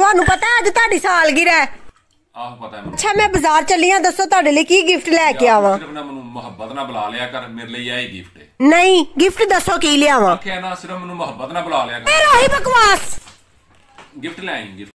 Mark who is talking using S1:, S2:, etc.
S1: ਤੁਹਾਨੂੰ ਪਤਾ ਅੱਜ ਤੁਹਾਡੀ ਸਾਲਗਿਰਾ ਹੈ।
S2: ਆਹ ਪਤਾ ਹੈ ਮੈਨੂੰ।
S1: ਅੱਛਾ ਮੈਂ ਬਾਜ਼ਾਰ ਚੱਲੀ ਆ ਦੱਸੋ ਤੁਹਾਡੇ ਲਈ ਕੀ ਗਿਫਟ ਲੈ ਕੇ ਆਵਾਂ?
S2: ਸਿਰਫ ਨਾ ਮੈਨੂੰ ਮੁਹੱਬਤ ਨਾਲ ਬੁਲਾ ਲਿਆ ਕਰ ਮੇਰੇ ਲਈ ਇਹ ਗਿਫਟ ਹੈ।
S1: ਨਹੀਂ ਗਿਫਟ ਦੱਸੋ ਕੀ ਲਿਆਵਾਂ?
S2: ਆਖਿਆ ਨਾ ਸਿਰਫ ਮੈਨੂੰ ਮੁਹੱਬਤ ਨਾਲ ਬੁਲਾ ਲਿਆ ਕਰ।
S1: ਫਿਰ ਉਹੀ ਬਕਵਾਸ।
S2: ਗਿਫਟ ਲੈ ਆਈ ਗਿਫਟ